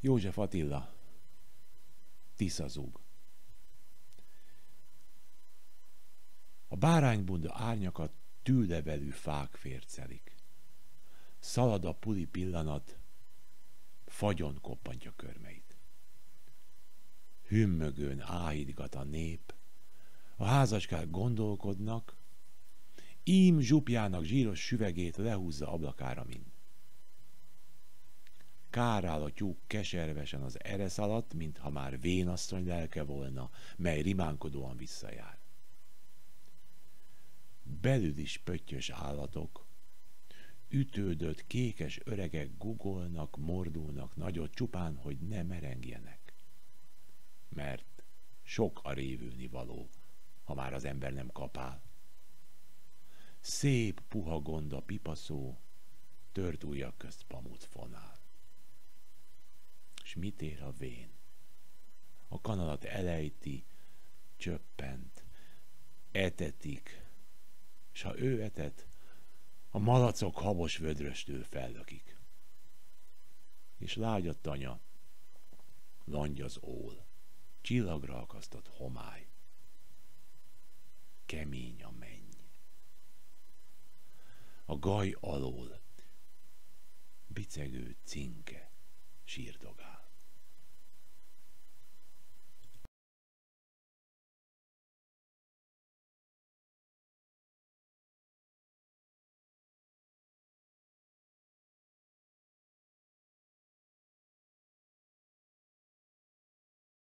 József Attila, Tiszazug. A báránybunda árnyakat tűlevelű fák fércelik. Szalad a puli pillanat, fagyon koppantja körmeit. Hümmögőn áhidgat a nép, a házacskák gondolkodnak, ím zsupjának zsíros süvegét lehúzza ablakára mind. Kárál a tyúk keservesen az eresz alatt, mintha már vénasszony lelke volna, mely rimánkodóan visszajár. Belül is pöttyös állatok, ütődött kékes öregek gugolnak, mordulnak nagyot csupán, hogy ne merengjenek. Mert sok a révülni való, ha már az ember nem kapál. Szép puha gond a pipaszó, tört ujjak közt pamut fonál. S mit ér a vén? A kanalat elejti, csöppent, etetik, s ha ő etet, a malacok habos vödröstől fellökik. És lágyat tanya, langy az ól, csillagra akasztott homály, kemény a menny. A gaj alól bicegő cinke sírdogál.